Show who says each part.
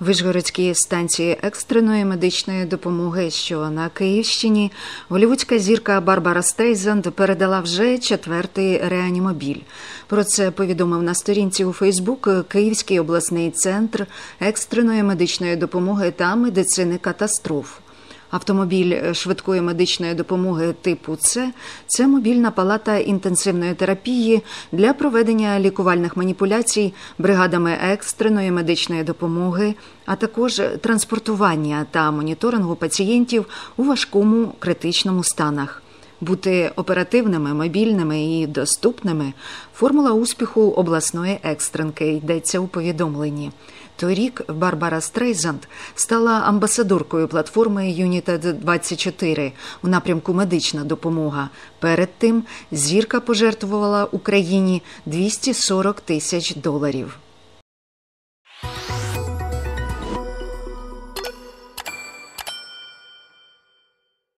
Speaker 1: Вишгородській станції екстреної медичної допомоги, що на Київщині, голівудська зірка Барбара Стейзанд передала вже четвертий реанімобіль. Про це повідомив на сторінці у Фейсбук Київський обласний центр екстреної медичної допомоги та медицини катастроф. Автомобіль швидкої медичної допомоги типу С це мобільна палата інтенсивної терапії для проведення лікувальних маніпуляцій бригадами екстреної медичної допомоги, а також транспортування та моніторингу пацієнтів у важкому критичному станах. Бути оперативними, мобільними і доступними формула успіху обласної екстренки йдеться у повідомленні. Торік Барбара Стрейзанд стала амбасадоркою платформи United 24 у напрямку медична допомога. Перед тим зірка пожертвувала Україні 240 тисяч доларів.